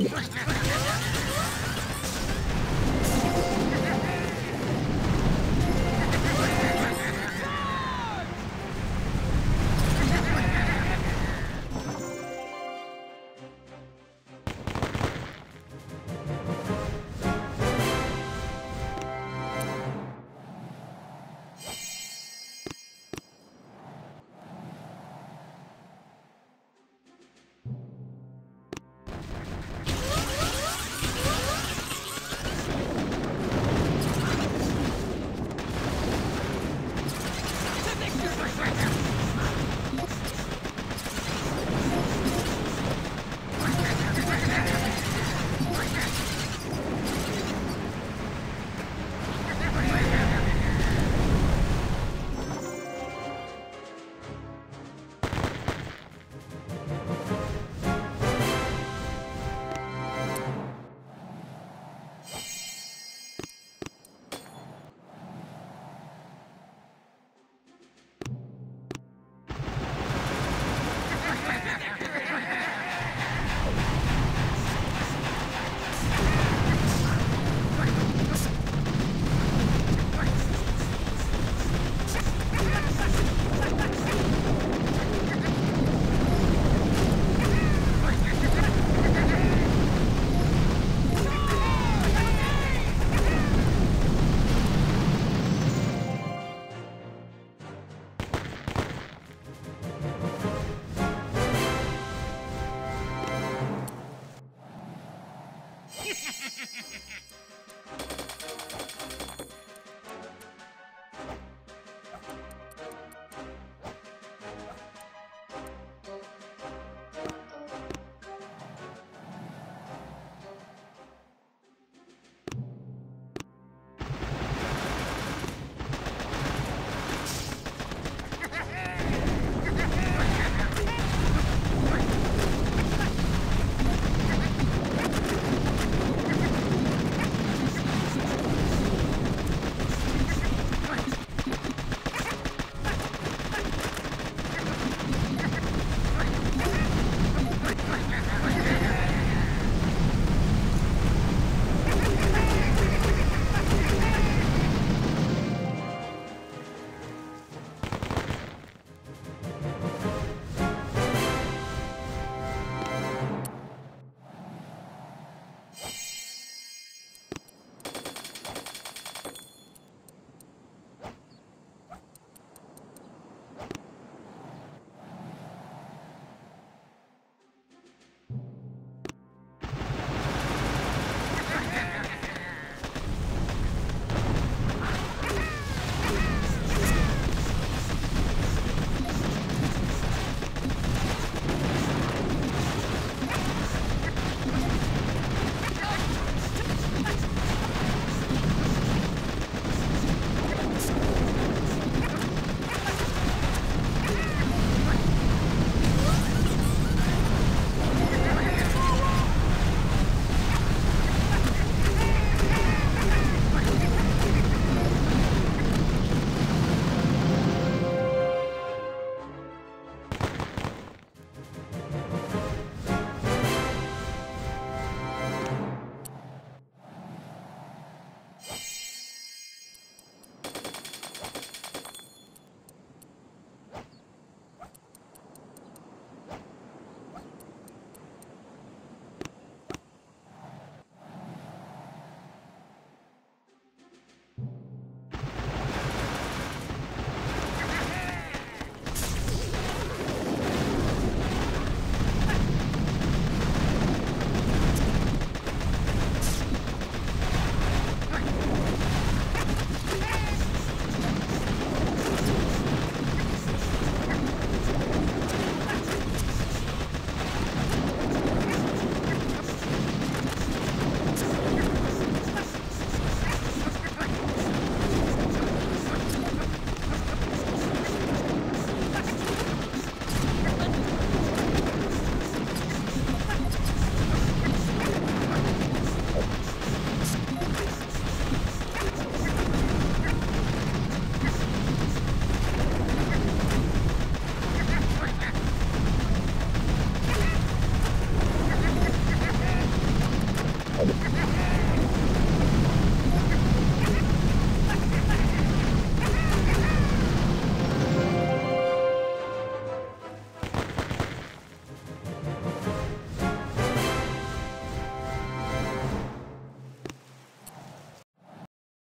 Let's go!